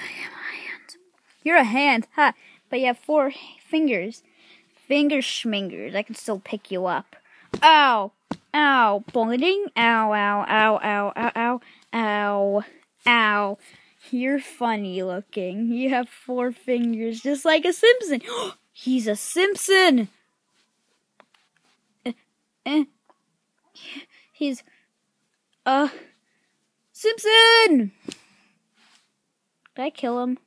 I am a hand. You're a hand, huh? But you have four fingers. Finger schmingers. I can still pick you up. Ow! Ow! Bleeding? Ow, ow, ow, ow, ow, ow, ow, ow. You're funny looking. You have four fingers, just like a Simpson. He's a Simpson! Uh, uh, he's a Simpson! Did I kill him?